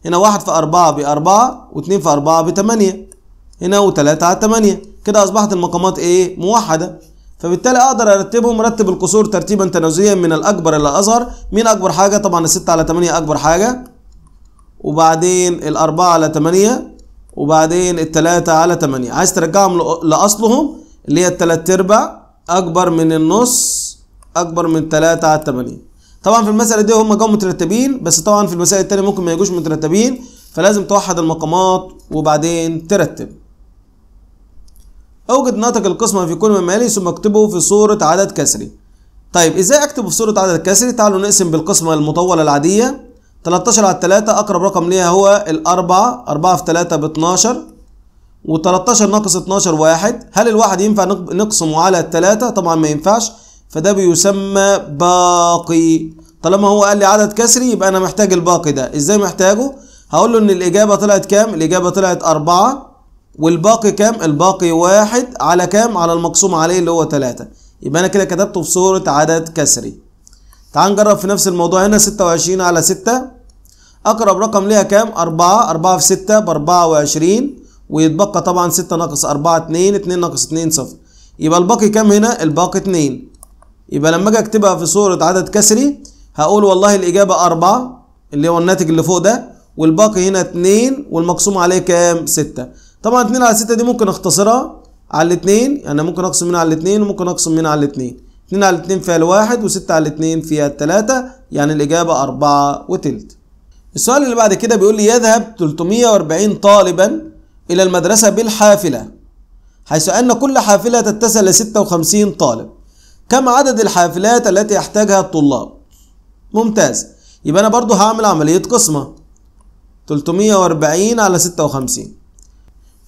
Speaker 1: هنا واحد في أربعة بأربعة واتنين في أربعة بتمانية. هنا وتلاتة على تمانية. كده أصبحت المقامات إيه؟ موحدة. فبالتالي أقدر أرتبهم أرتب الكسور ترتيبا تنازليا من الأكبر إلى الاصغر مين أكبر حاجة؟ طبعا الستة على 8 أكبر حاجة. وبعدين الأربعة على 8 وبعدين التلاتة على 8 عايز ترجعهم لأصلهم اللي هي التلات ارباع أكبر من النص أكبر من 3 على 8 طبعا في المسألة دي هم جم مترتبين بس طبعا في المسائل التانية ممكن ما يجوش مترتبين. فلازم توحد المقامات وبعدين ترتب. أوجد ناتج القسمة في كل ما يلي ثم أكتبه في صورة عدد كسري. طيب إزاي اكتبه في صورة عدد كسري؟ تعالوا نقسم بالقسمة المطولة العادية. 13 على 3 أقرب رقم ليها هو الأربعة 4 في 3 ب 12 و13 ناقص 12 واحد. هل الواحد ينفع نقسمه على الثلاثة طبعا ما ينفعش فده بيسمى باقي. طالما هو قال لي عدد كسري يبقى أنا محتاج الباقي ده. إزاي محتاجه؟ هقول له إن الإجابة طلعت كام؟ الإجابة طلعت 4 والباقي كام؟ الباقي واحد. على كام؟ على المقسوم عليه اللي هو 3 يبقى أنا كده كتبته في صورة عدد كسري. تعال نجرب في نفس الموضوع هنا 26 على 6 أقرب رقم ليها كام؟ 4 4 في 6 ب 24 ويتبقى طبعا 6 ناقص 4 2 2 ناقص 2 صفر. يبقى الباقي كام هنا؟ الباقي 2 يبقى لما أجي أكتبها في صورة عدد كسري هقول والله الإجابة 4 اللي هو الناتج اللي فوق ده. والباقي هنا 2 والمقسوم عليه كام؟ 6 طبعا 2 على 6 دي ممكن اختصرها على الاثنين يعني ممكن اقسم منها على الاثنين وممكن اقسم منها على الاثنين. 2 على الاثنين فيها الواحد و6 على الاثنين فيها الثلاثة يعني الإجابة أربعة وتلت. السؤال اللي بعد كده بيقول لي يذهب 340 طالبا إلى المدرسة بالحافلة حيث أن كل حافلة تتسع ل 56 طالب. كم عدد الحافلات التي يحتاجها الطلاب؟ ممتاز. يبقى أنا برضو هعمل عملية قسمة. 340 على 56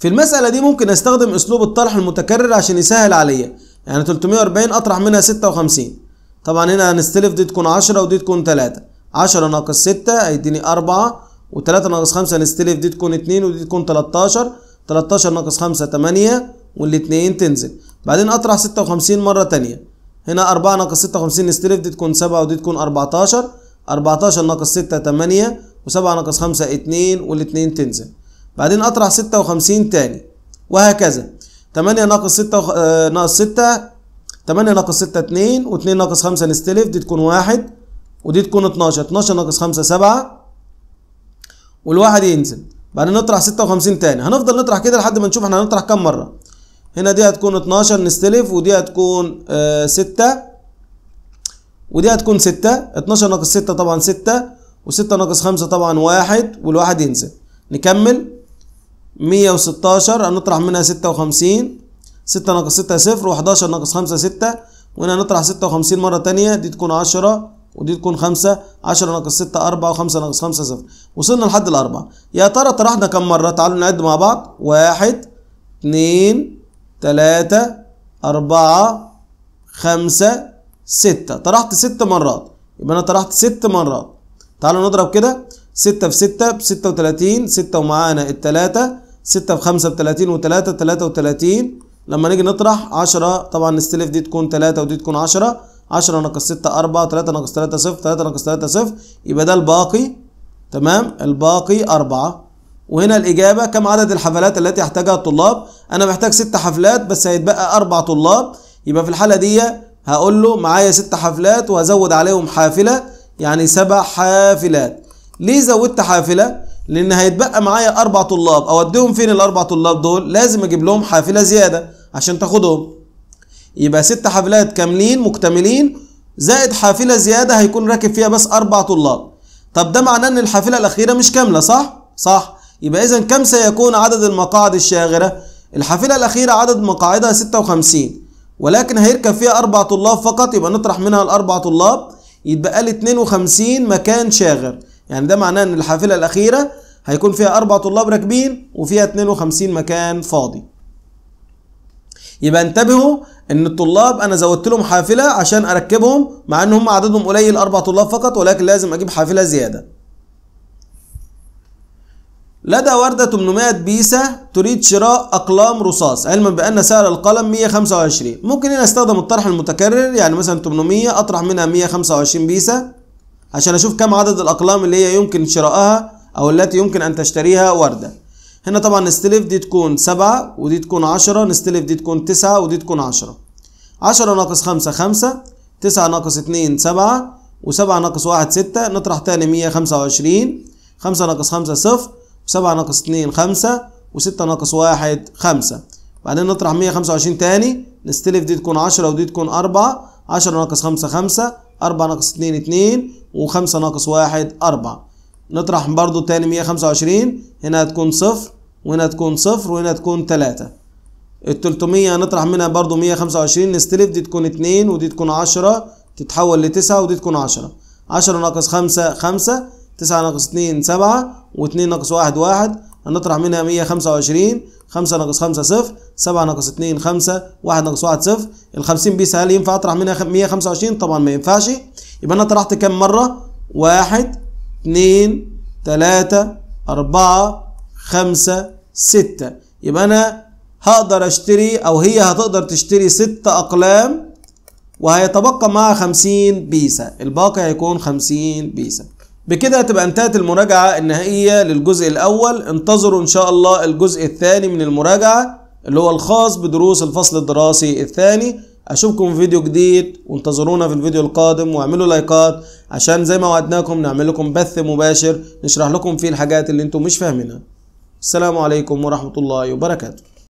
Speaker 1: في المسألة دي ممكن أستخدم أسلوب الطرح المتكرر عشان يسهل عليا. يعني 340 أطرح منها 56 طبعا هنا هنستلف دي تكون 10 ودي تكون 3 10 ناقص 6 هيديني 4 و3 ناقص 5 هنستلف دي تكون 2 ودي تكون 13 13 ناقص 5 8 والاثنين تنزل. بعدين أطرح 56 مرة تانية. هنا 4 ناقص 56 نستلف دي تكون 7 ودي تكون 14 14 ناقص 6 8 و7 ناقص 5 2 والاثنين تنزل. بعدين أطرح 56 تاني وهكذا. 8 ناقص 6 وخ... آه ناقص 6 8 ناقص 6 2 و2 ناقص 5 نستلف دي تكون 1 ودي تكون 12 12 ناقص 5 7 والواحد ينزل. بعدين نطرح 56 تاني. هنفضل نطرح كده لحد ما نشوف إحنا هنطرح كام مرة. هنا دي هتكون 12 نستلف ودي هتكون آه 6 ودي هتكون 6 12 ناقص 6 طبعا 6 و6 ناقص 5 طبعا 1 والواحد ينزل. نكمل. 116 هنطرح منها 56 6 ناقص 6 صفر و11 ناقص 5 6 وهنا نطرح 56 مرة تانية دي تكون 10 ودي تكون 5 10 ناقص 6 4 و5 ناقص 5 صفر. وصلنا لحد الأربعة. يا ترى طرحنا كم مرة؟ تعالوا نعد مع بعض. 1 2 3 4 5 6 طرحت 6 مرات. يبقى أنا طرحت 6 مرات. تعالوا نضرب كده. 6 في 6 ب 36 6 ومعانا التلاتة 6 في 5 ب 30 و3 33 لما نيجي نطرح 10 طبعا نستلف دي تكون 3 ودي تكون 10 10 ناقص 6 4 3 ناقص 3 0 3 ناقص 3 0 يبقى ده الباقي. تمام؟ الباقي 4 وهنا الإجابة كم عدد الحفلات التي يحتاجها الطلاب؟ أنا محتاج 6 حفلات بس هيتبقى 4 طلاب. يبقى في الحالة دي هقول له معايا 6 حفلات وهزود عليهم حافلة يعني 7 حافلات. ليه زودت حافلة؟ لأن هيتبقى معايا أربع طلاب أوديهم فين الأربع طلاب دول؟ لازم أجيب لهم حافلة زيادة عشان تاخدهم. يبقى ست حافلات كاملين مكتملين زائد حافلة زيادة هيكون راكب فيها بس أربع طلاب طب ده معناه إن الحافلة الأخيرة مش كاملة صح؟ صح يبقى إذا كم سيكون عدد المقاعد الشاغرة؟ الحافلة الأخيرة عدد مقاعدها 56 ولكن هيركب فيها أربع طلاب فقط يبقى نطرح منها الأربع طلاب يتبقى لي 52 مكان شاغر يعني ده معناه إن الحافلة الأخيرة هيكون فيها أربع طلاب راكبين وفيها 52 مكان فاضي. يبقى انتبهوا إن الطلاب أنا زودت لهم حافلة عشان أركبهم مع إن هم عددهم قليل أربع طلاب فقط ولكن لازم أجيب حافلة زيادة. لدى وردة 800 بيسة تريد شراء أقلام رصاص علما بأن سعر القلم 125 ممكن هنا أستخدم الطرح المتكرر يعني مثلا 800 أطرح منها 125 بيسة. عشان أشوف كم عدد الأقلام اللي هي يمكن شراءها أو التي يمكن أن تشتريها وردة. هنا طبعا نستلف دي تكون 7 ودي تكون 10 نستلف دي تكون 9 ودي تكون 10 10 ناقص 5 5 9 ناقص 2 7 و7 ناقص 1 6 نطرح تاني 125 5 ناقص 5 صفر و7 ناقص 2 5 و6 ناقص 1 5 بعدين نطرح 125 تاني نستلف دي تكون 10 ودي تكون 4 10 ناقص 5 5 4 ناقص 2 2 و5 ناقص 1 4 نطرح برضو تاني 125 هنا هتكون صفر وهنا تكون صفر وهنا تكون تلاتة. ال 300 نطرح منها برضو 125 نستلف دي تكون اتنين ودي تكون عشرة تتحول لتسعة ودي تكون عشرة. عشرة ناقص خمسة خمسة تسعة ناقص اتنين سبعة واتنين ناقص واحد واحد. هنطرح منها 125 خمسة ناقص خمسة صفر سبعة ناقص اتنين خمسة واحد ناقص واحد صفر. الخمسين بيس هل ينفع أطرح منها 125 طبعا ما ينفعش. يبقى أنا طرحت كم مرة؟ واحد اتنين تلاتة أربعة خمسة ستة. يبقى أنا هقدر أشتري أو هي هتقدر تشتري ست أقلام وهيتبقى معها خمسين بيسة. الباقي هيكون خمسين بيسة. بكده هتبقى انتهت المراجعة النهائية للجزء الأول. انتظروا إن شاء الله الجزء الثاني من المراجعة اللي هو الخاص بدروس الفصل الدراسي الثاني. أشوفكم في فيديو جديد وانتظرونا في الفيديو القادم واعملوا لايكات عشان زي ما وعدناكم نعمل لكم بث مباشر نشرح لكم فيه الحاجات اللي أنتم مش فاهمينها. السلام عليكم ورحمة الله وبركاته.